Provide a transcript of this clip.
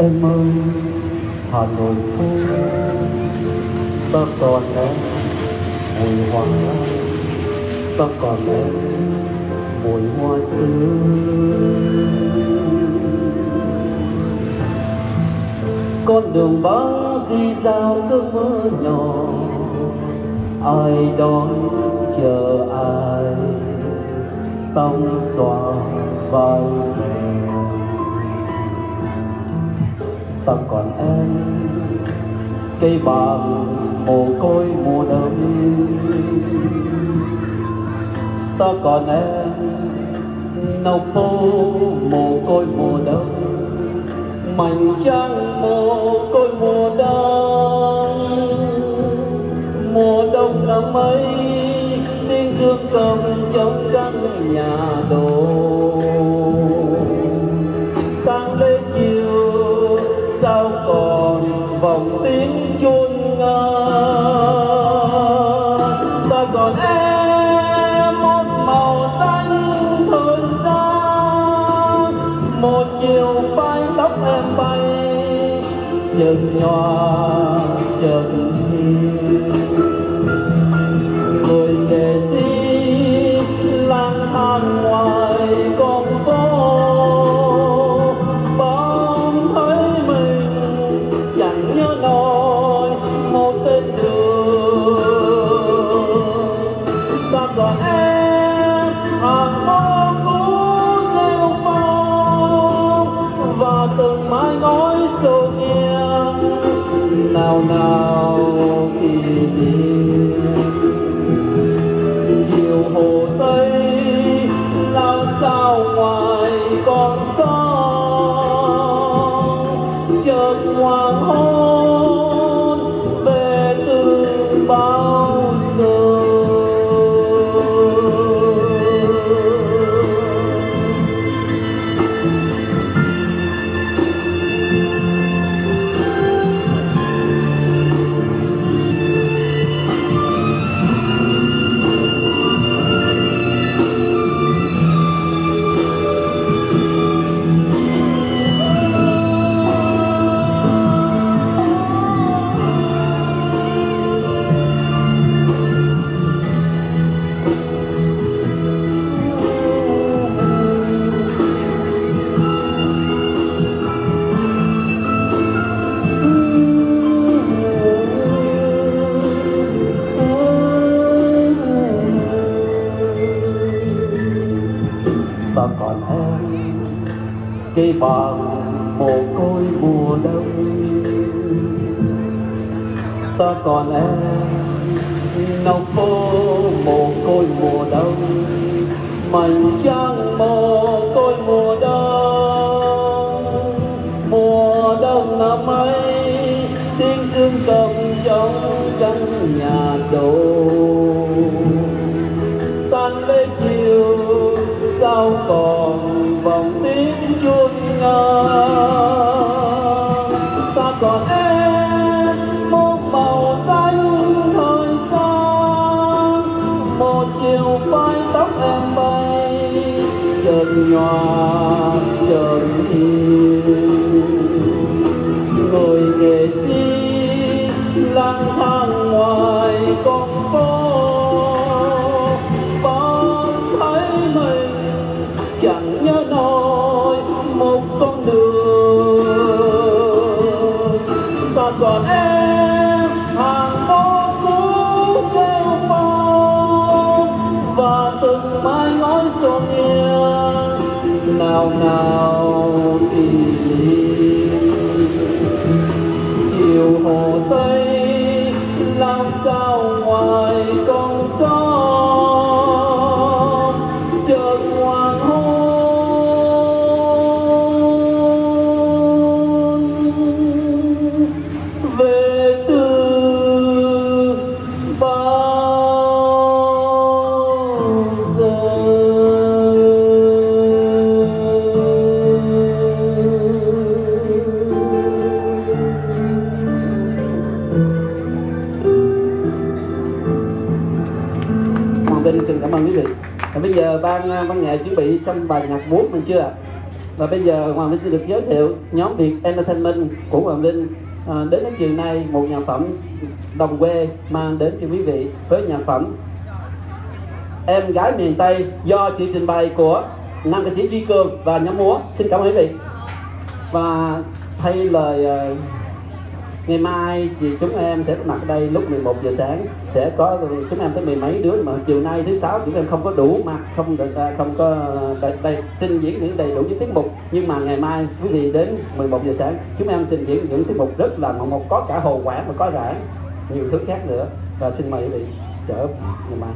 em ơi, hà nội phố, ta còn em mùi hoa. Ta còn em mùi hoa xưa. Con đường vắng di giao cơn mơ nhỏ. Ai đón chờ ai? Tông xòa vai mẹ. Ta còn em. Cây bàng mồ côi mùa đông. Ta còn em. Nâu phố mồ côi, mùa đông. Mảnh trăng, mồ côi, mùa đông. Mùa đông năm ấy tiếng dương cầm trong căn nhà đồ chợt hoa chợt người nghệ sĩ lang thang ngoài con phố bỗng thấy mình chẳng nhớ nổi một tên đường sao còn em hàng mơ cũ rêu phong và từng mái ngói sầu nghiêng now, now. Ta còn em. Cây vàng mồ côi mùa đông. Ta còn em nâu phố mồ côi mùa đông. Mảnh trăng mồ côi mùa đông. Mùa đông năm ấy tiếng dương cầm trong căn nhà đồ sao còn vòng tiếng chuông ngờ? Ta còn em một màu xanh thời gian, một chiều phai tóc em bay, chợt nhòa, chợt hiu người nghệ sĩ lang thang ngoài con Allah Vinh xin cảm ơn quý vị. Và bây giờ ban ban nhạc chuẩn bị xong bài nhạc múa mình chưa và bây giờ Hoàng Vinh xin được giới thiệu nhóm Việt Entertainment của Hoàng Vinh à, đến đến chiều nay một nhạc phẩm đồng quê mang đến cho quý vị với nhạc phẩm Em gái miền Tây do sự trình bày của nam ca sĩ Duy Cường và nhóm múa. Xin cảm ơn quý vị. Và thay lời uh, ngày mai thì chúng em sẽ mặt đây lúc 11 giờ sáng. Sẽ có chúng em tới mười mấy đứa mà chiều nay thứ sáu chúng em không có đủ mặt không được à, không có đầy, đầy, trình diễn những đầy đủ những tiết mục. Nhưng mà ngày mai quý vị đến 11 giờ sáng chúng em trình diễn những tiết mục rất là một có cả hồ quảng và có cả nhiều thứ khác nữa. Và xin mời quý vị chở ngày mai.